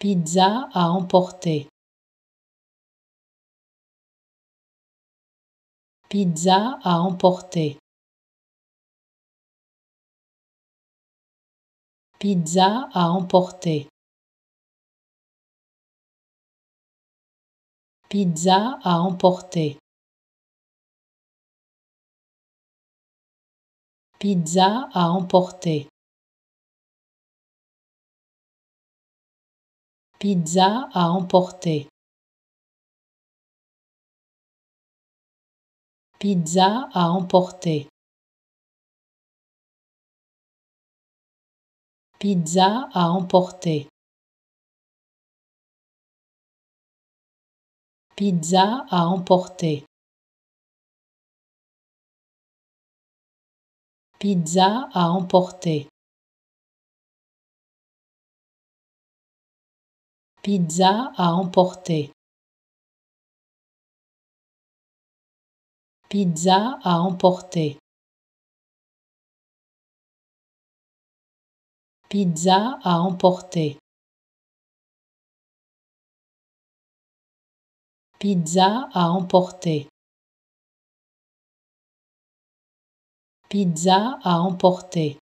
Pizza à emporter. Pizza à emporter. Pizza à emporter. Pizza à emporter. Pizza à emporter. Pizza à emporter. Pizza à emporter. Pizza à emporter. Pizza à emporter. Pizza à emporter. Pizza à emporter. Pizza à emporter. Pizza à emporter. Pizza à emporter. Pizza à emporter.